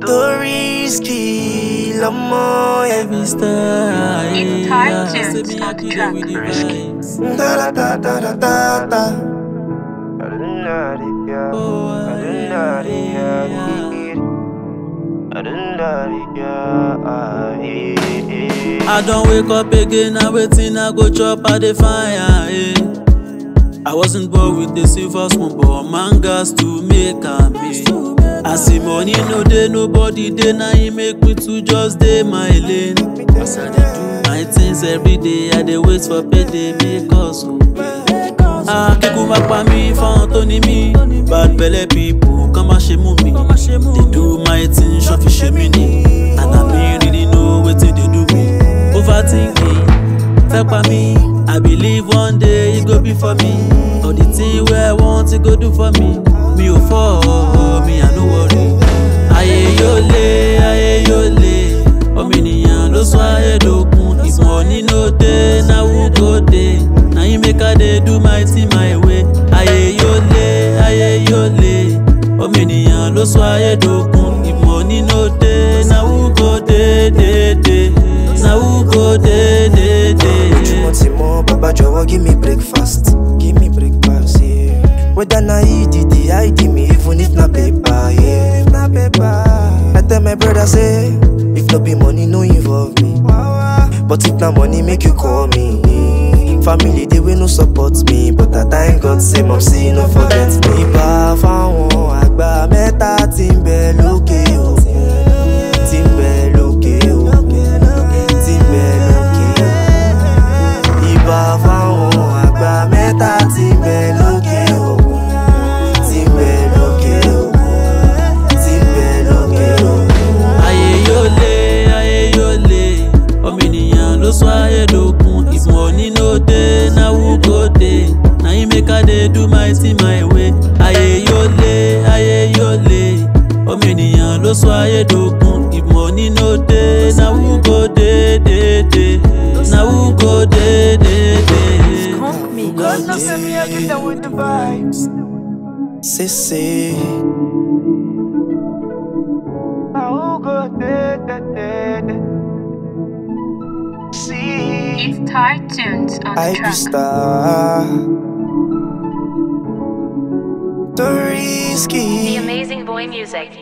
Risky, lọ́mọ Every star, It's yeah, hard to say me I stop kill track. it with the. Da da da da da da da. Oh, yeah, yeah. I don't wake up again, I waiting, I go chop at the fire. Yeah. I wasn't born with the silver spoon, but man gas to make a me. I see money no day, nobody day, now he make me to just day my lane. As I dey do my things every day, I dey wait for payday because. Ah, kíkú má pa mí fáwọn tó ní mí. Bad belle people kàn má ṣe mú mi. Dey do my thing, ṣọ́ fi ṣe mí ni. And I really know wetin dey do me. Overthinking fẹ́ pa mí. I believe one day e go be for me. All the thing wey I want e go do for me. Mi ò fọ́ ọ̀ lé, ayé yóò lé. Ọmọ ènìyàn ló sọ ayé dòkun. No dey, na who go dey? Na him make I dey do my thing my way. Ayé yóò lé, ayé yóò lé. Ọmọ ènìyàn ló sọ ayé dòkun. Who go dey dey dey? Na who go dey dey dey? Ojúmọ́ ti mọ́, bàbá jọ̀wọ́ give me breakfast. Give me breakfast, yeah. Whether na EDD, brother say, if no be money, no involve me. But if na money, make you call me. Family they will no support me, but I thank God say mom say no forget me. Dey? Na him make I dey do my thing my way. Ayé yóò lé, ayé yóò lé. Ọmọ ènìyàn ló sọ ayé dòkun. If money no dey, na who go dey dey dey? Na who go dey dey dey? God knows get down with the vibes. Say, say. See, It's Thai tunes on I the be track. star. The The risky. amazing boy music.